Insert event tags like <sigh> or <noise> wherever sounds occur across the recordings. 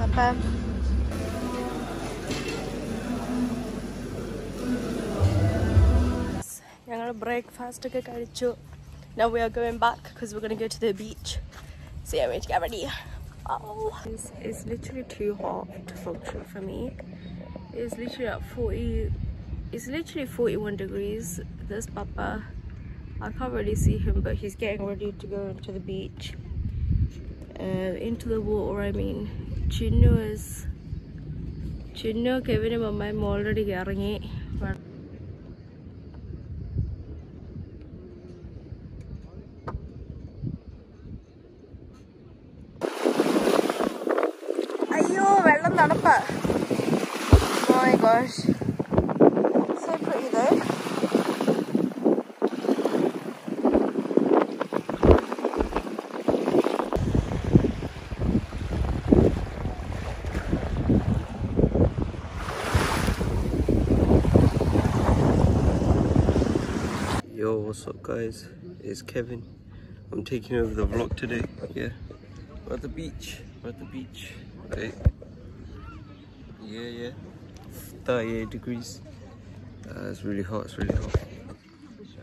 പപ്പ ഞങ്ങൾ ബ്രേക്ക്ഫാസ്റ്റ് ഒക്കെ കഴിച്ചു Now we are going back because we're going to go to the beach. So yeah, we need to get ready. Oh, it's, it's literally too hot to function for me. It's literally at 40, it's literally 41 degrees. This papa, I can't really see him, but he's getting ready to go into the beach. Uh, into the water, I mean. Chinnu is Chinnu കെവിനും അമ്മയും already ഇറങ്ങി. അയ്യോ വെള്ളം നടപ്പ് ഇത് oh Yo, what's up guys? It's Kevin. I'm taking over the vlog today. Yeah. We're at the beach. We're at the beach. Right. Yeah, yeah. 38 degrees. Uh, it's really hot, it's really hot.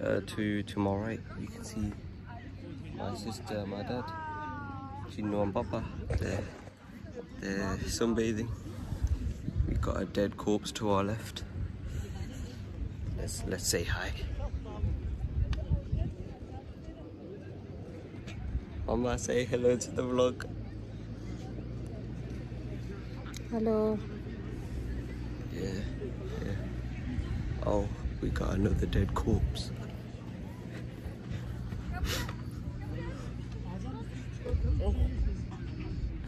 Uh, to to my right, you can see my sister, my dad, Chino and Papa. They're, they're sunbathing. We've got a dead corpse to our left. Let's let's say hi. Mama, say hello to the vlog. hello Yeah, yeah. Oh, we got another dead corpse.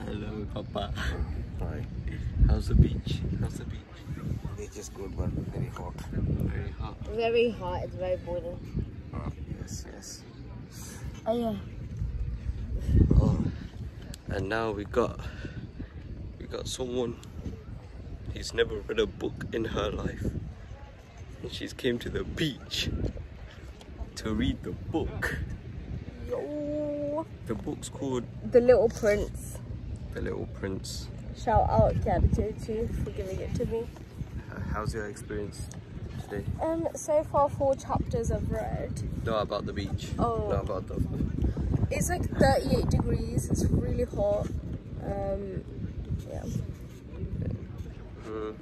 Hello, Papa. Hi. How's the beach? How's the beach? Beach is good, but very hot. Very hot. very hot it's very boiling ah, Yes, yes. oh yeah Oh, and now we got we got someone who's never read a book in her life, and she's came to the beach to read the book. Yo. The book's called the little prince The Little Prince. shout out Gratitude for giving it to me Uh, how's your experience today? um so far four chapters I've read Not about the beach. Oh. Not about the. It's like 38 degrees. It's really hot. Um, yeah. Mm.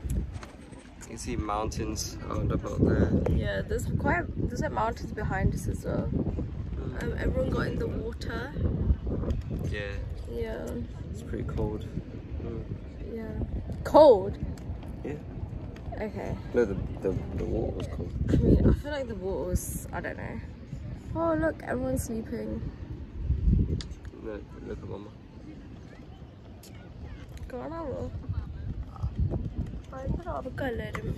You see mountains around about there. Yeah, there's quite there's like mountains behind us as well. Um, everyone got in the water. Yeah, Yeah, it's pretty cold. Mm. yeah. Cold. Yeah. Okay. No, the, the the water was cold. I mean, I feel like the water was. I don't know. Oh look, everyone's sleeping. നിൽക്കുമ്പോ കാണാമോ ഭയങ്കര ഉറക്കല്ലായിരുന്നു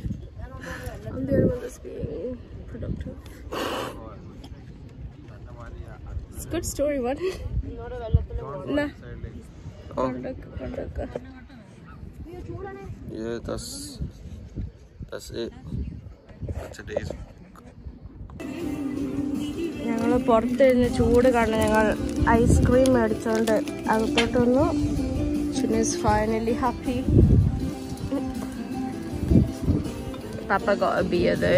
good story Yeah, that's that's it. ഞങ്ങൾ പുറത്തിരുന്ന് ചൂട് കാരണം ഞങ്ങൾ ice cream മേടിച്ചോണ്ട് അകത്തോട്ട് വന്നു ഷുനീസ് ഫൈനലി ഹാപ്പി പപ്പ ഗോബിയത്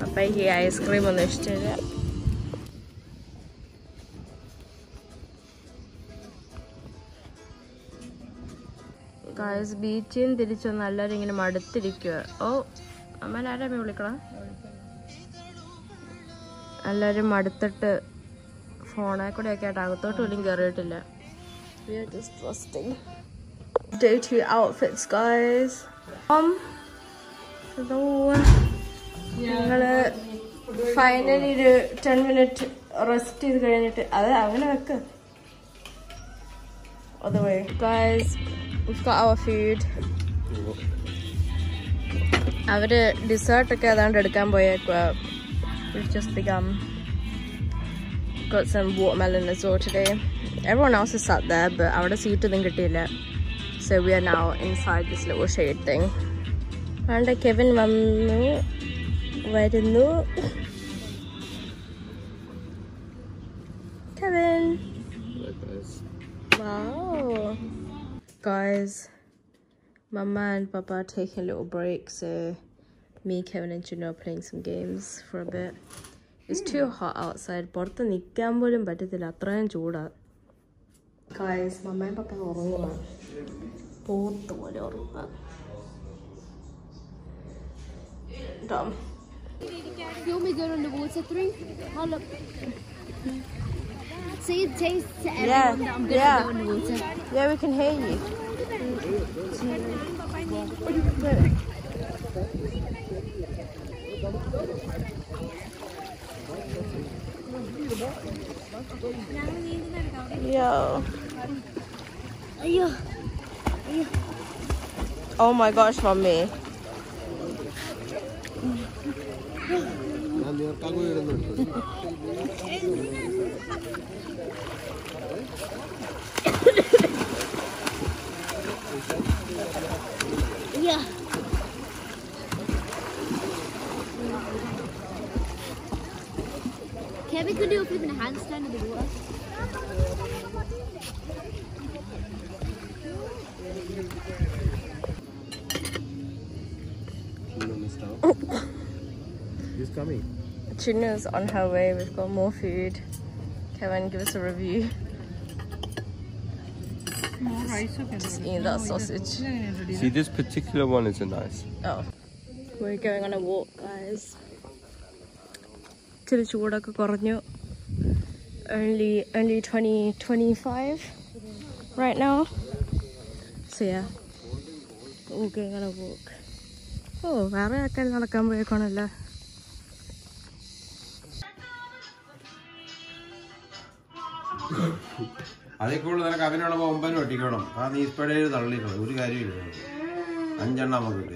പപ്പയ്ക്ക് ഈ ഐസ്ക്രീം ഒന്നും ഇഷ്ടമില്ല ഗായസ് ബീച്ചിൽ നിന്ന് തിരിച്ചു വന്ന് എല്ലാവരും ഇങ്ങനെ മടുത്തിരിക്കുക ഓ അമ്മ ആരാമേ വിളിക്കണം? എല്ലാവരും മടുത്തിട്ട് ഫോണെ കൂടെ ഒക്കെ ആയിട്ട് അകത്തോട്ട് പോലും കയറിയിട്ടില്ല We are just resting. Day two outfits, guys. Um, hello. ഞങ്ങൾ ഫൈനലി ഒരു ടെൻ മിനിറ്റ് റെസ്റ്റ് ചെയ്ത് കഴിഞ്ഞിട്ട് അത് അങ്ങനെ വെക്ക് അതുവഴി guys we've got our food അവർ ഡിസേർട്ടൊക്കെ ഒക്കെ ഏതാണ്ട് എടുക്കാൻ പോയേക്കുക just begun got some watermelon as well today everyone else is sat there but അവിടെ സീറ്റ് ഒന്നും കിട്ടിയില്ല so we are now inside this little shade thing and Kevin വന്നു വരുന്നു Kevin Look, guys. Wow. Guys, Mama and Papa are taking a little break, so me, Kevin, and Juno are playing some games for a bit. It's too hot outside. പുറത്ത് നിൽക്കാൻ പോലും പറ്റത്തില്ല അത്രയും ചൂടാ guys മമ്മയും പപ്പ ഉറങ്ങുക പോത്ത് പോലെ ഉറങ്ങുക Dumb. You want me to go on the water through? Hold up. Say it taste to everyone Yeah, that I'm gonna yeah. go in the water. Yeah, we can hear you. Yo. Oh my gosh, mommy. <laughs> Kevin could do a flipping handstand in the water. He's coming. China's on her way. We've got more food. Kevin, give us a review. Just eating that sausage. See, this particular one is a nice. Oh. We're going on a walk, guys. ഇച്ചിരി ചൂടൊക്കെ കുറഞ്ഞു. Only only 20 25 right now. So yeah. We're going on a walk. ഓ വേറെ ആൾക്കാർ നടക്കാൻ പോയേക്കാണല്ലോ. അതിൽ കൂടുതൽ നിനക്ക് അവനോടൊപ്പം ഒമ്പതിനും ഒട്ടിക്കണം ആ നീ സ്പീഡിൽ തള്ളിക്കണം ഒരു കാര്യമില്ല അഞ്ചെണ്ണം നമുക്ക് കിട്ടിയത്.